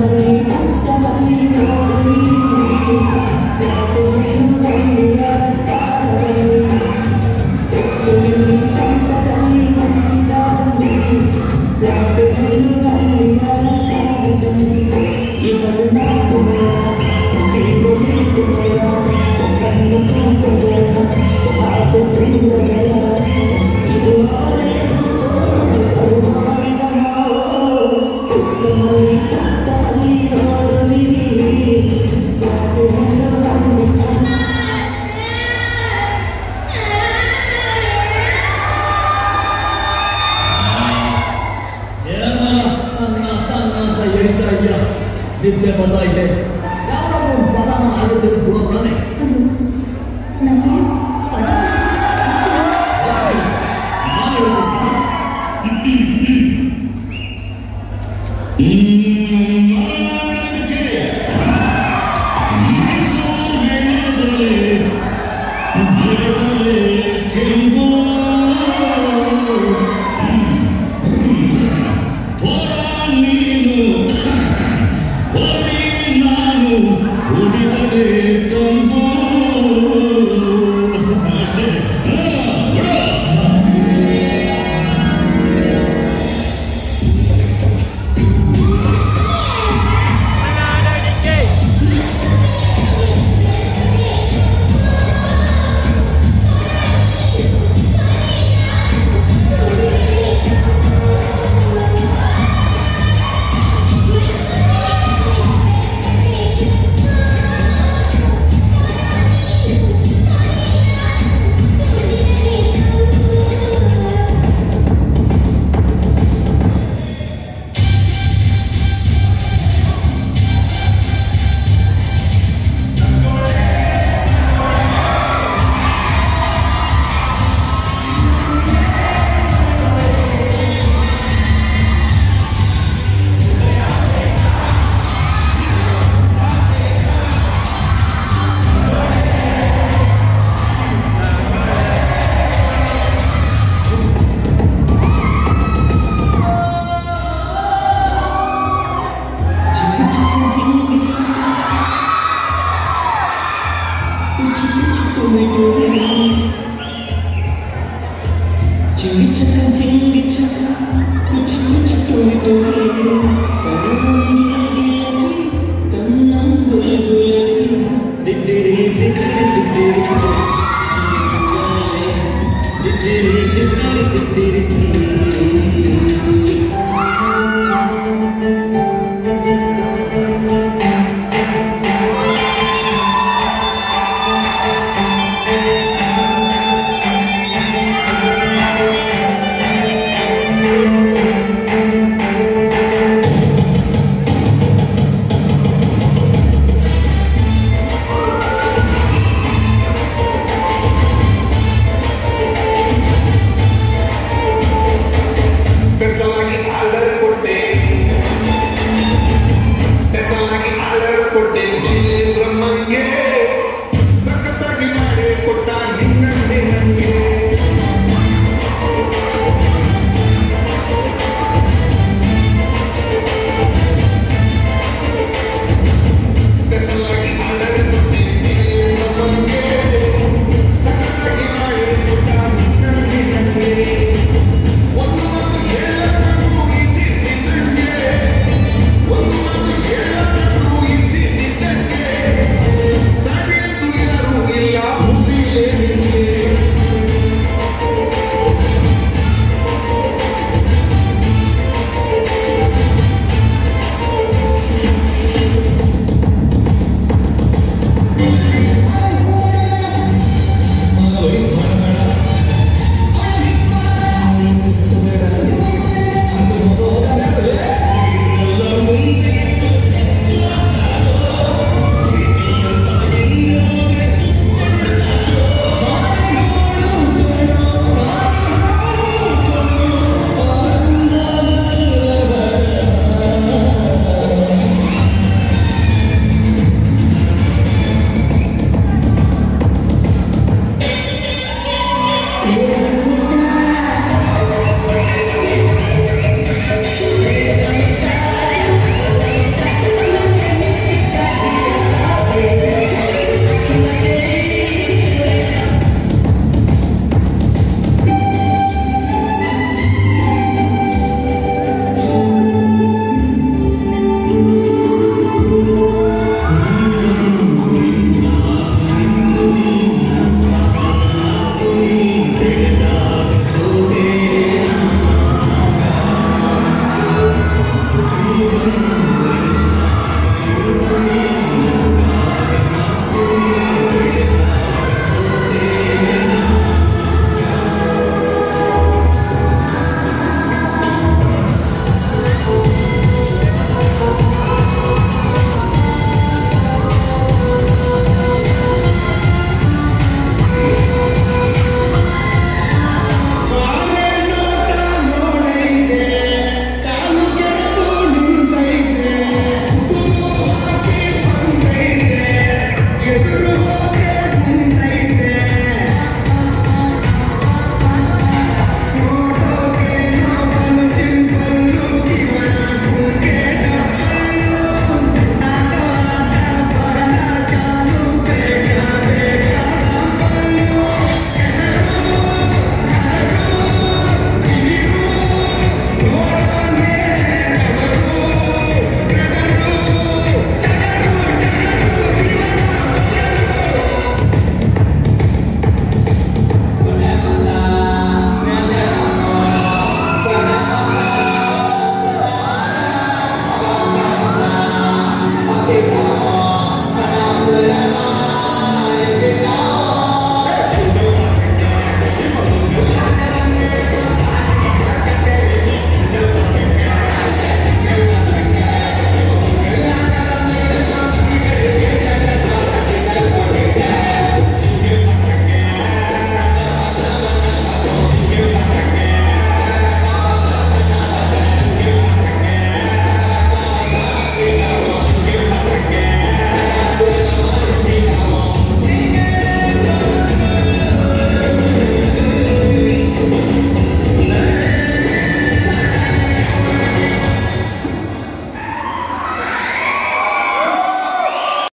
family. まい did, did, did,